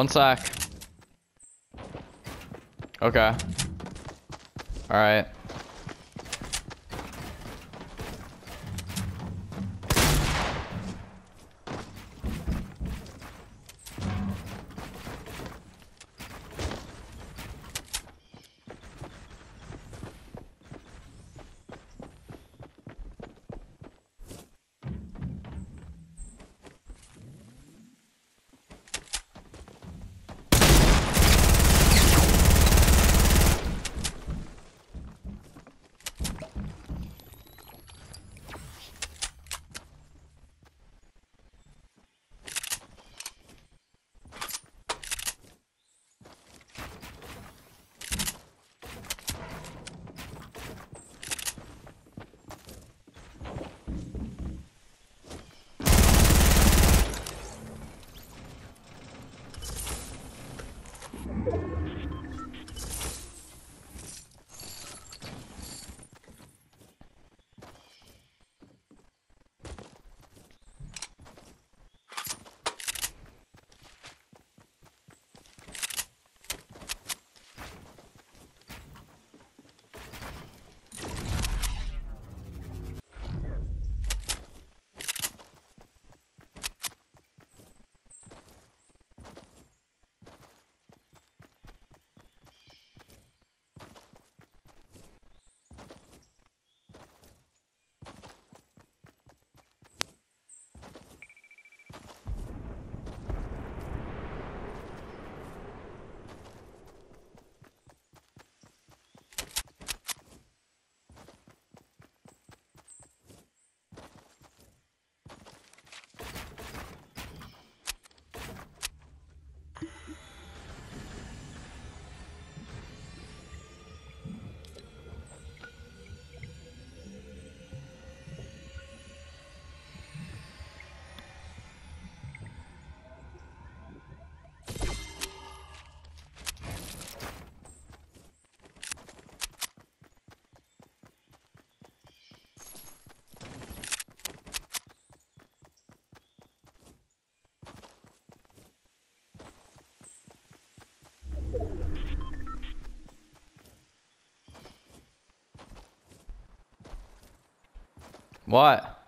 One sec. Okay. Alright. What?